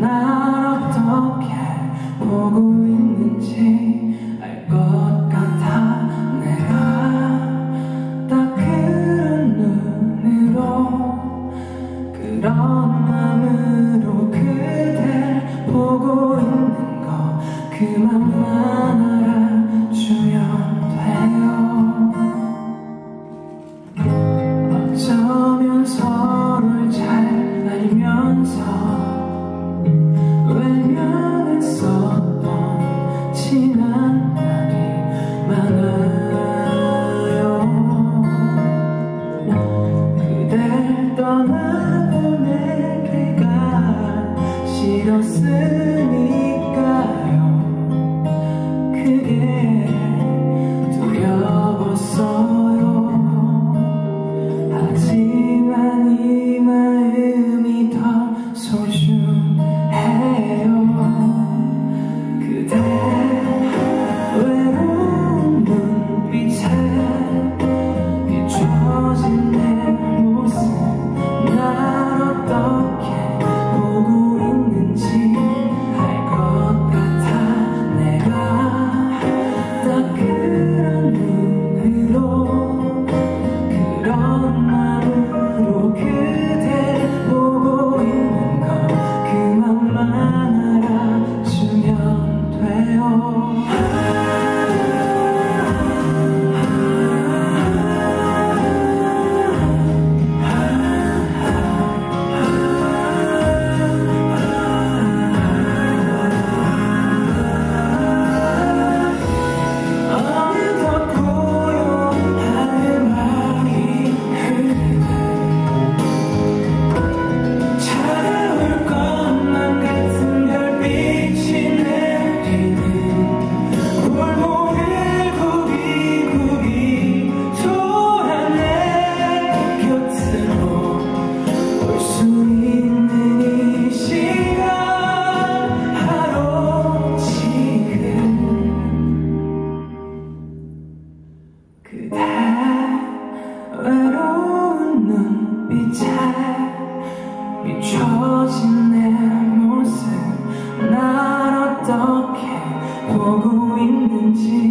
날 어떻게 보고 있는지 알 것 같아. 내가 딱 그런 눈으로 그런 마음으로 그댈 보고 있는 거그 Oh. 보고 있는지